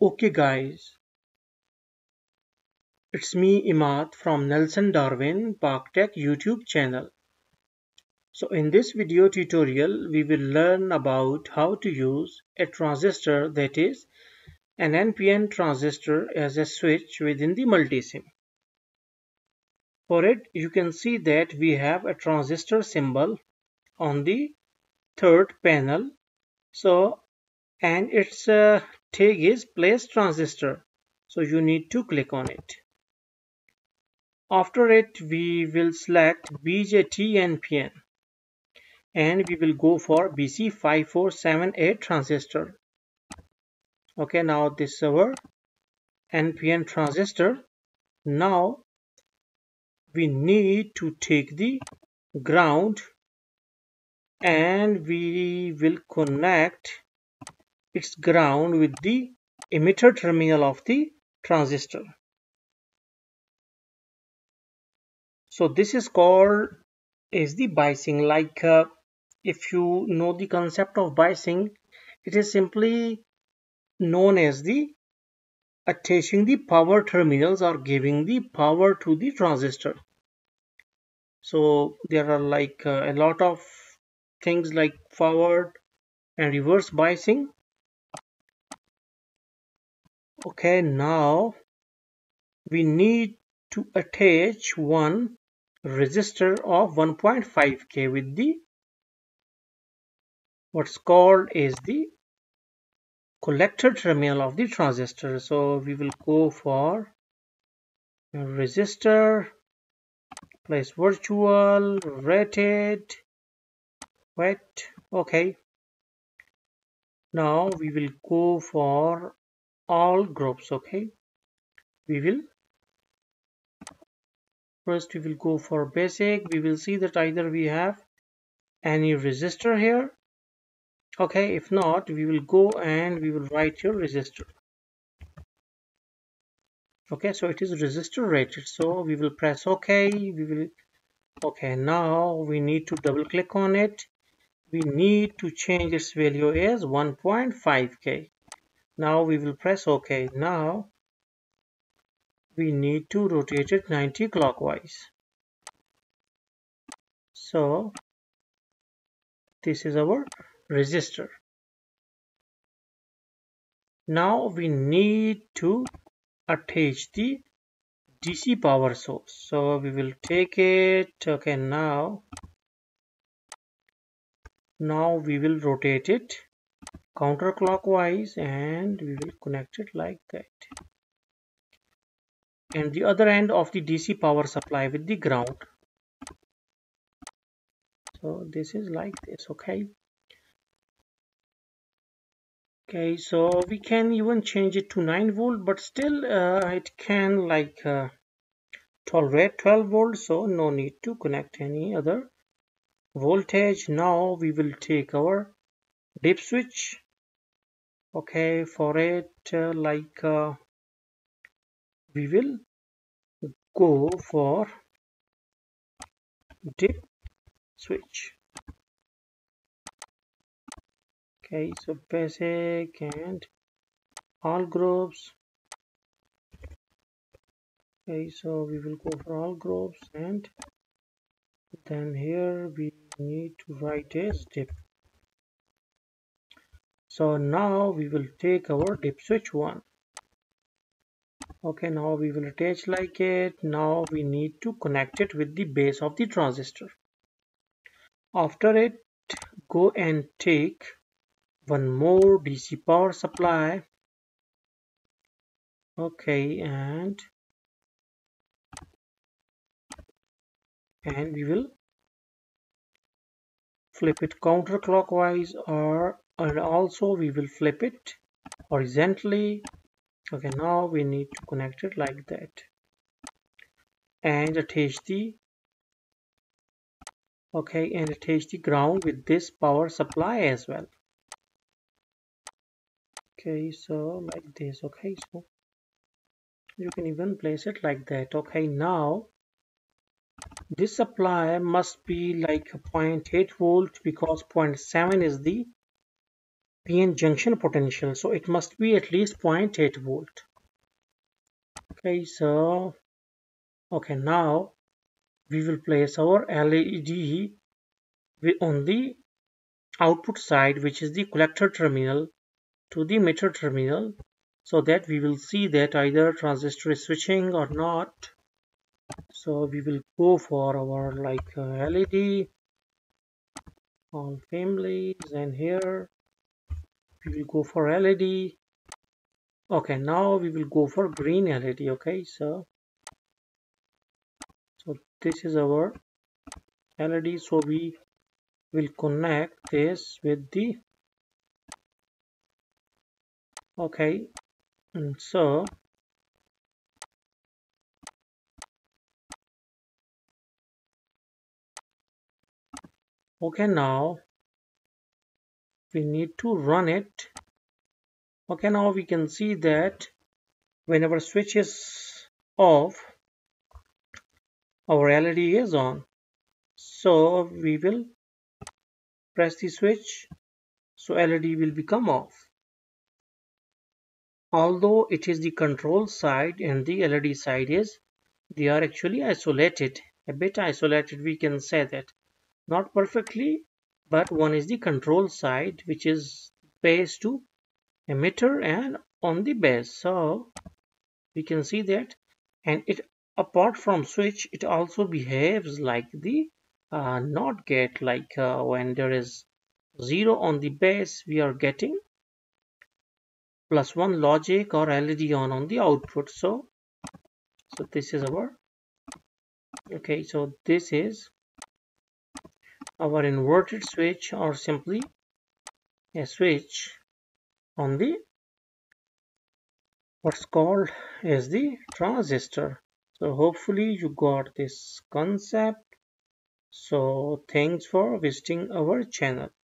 Okay guys, it's me Imad from Nelson Darwin Pak Tech YouTube channel. So in this video tutorial we will learn about how to use a transistor that is an NPN transistor as a switch within the multisim. For it you can see that we have a transistor symbol on the third panel. So and its uh, tag is place transistor. So you need to click on it. After it we will select BJT NPN and we will go for BC5478 transistor. Okay now this is our NPN transistor. Now we need to take the ground and we will connect its ground with the emitter terminal of the transistor. So this is called is the biasing like uh, if you know the concept of biasing it is simply known as the attaching the power terminals or giving the power to the transistor. So there are like uh, a lot of things like forward and reverse biasing okay now we need to attach one resistor of 1.5k with the what's called is the collector terminal of the transistor. So we will go for resistor place virtual rated wet okay. Now we will go for all groups okay? We will first we will go for basic. We will see that either we have any resistor here okay? If not we will go and we will write your resistor okay? So it is resistor rated. So we will press ok. We will okay now we need to double click on it. We need to change its value as 1.5k now we will press OK. Now we need to rotate it 90 clockwise. So this is our resistor. Now we need to attach the DC power source. So we will take it. Okay, now now we will rotate it counterclockwise and we will connect it like that. And the other end of the DC power supply with the ground. So this is like this okay? Okay so we can even change it to 9 volt but still uh, it can like uh, tolerate 12 volt so no need to connect any other voltage. Now we will take our dip switch okay for it uh, like uh, we will go for dip switch. Okay so basic and all groups. Okay so we will go for all groups and then here we need to write a dip so now we will take our dip switch one. Okay now we will attach like it. Now we need to connect it with the base of the transistor. After it go and take one more DC power supply. Okay and and we will flip it counterclockwise or and also we will flip it horizontally. Okay now we need to connect it like that. And attach the okay and attach the ground with this power supply as well. Okay so like this okay so you can even place it like that. Okay now this supply must be like 0.8 volt because 0.7 is the PN junction potential so it must be at least 0.8 volt. Okay so okay now we will place our LED on the output side which is the collector terminal to the emitter terminal so that we will see that either transistor is switching or not. So we will go for our like LED all families and here we will go for LED okay now we will go for green LED okay? So so this is our LED so we will connect this with the okay? And so okay now we need to run it. Okay now we can see that whenever switch is off our LED is on. So we will press the switch so LED will become off. Although it is the control side and the LED side is they are actually isolated. A bit isolated we can say that. Not perfectly but one is the control side which is base to emitter and on the base so we can see that. And it apart from switch it also behaves like the uh, not gate like uh, when there is 0 on the base we are getting plus 1 logic or LED on on the output. So so this is our okay so this is our inverted switch or simply a switch on the what's called as the transistor. So hopefully you got this concept. So thanks for visiting our channel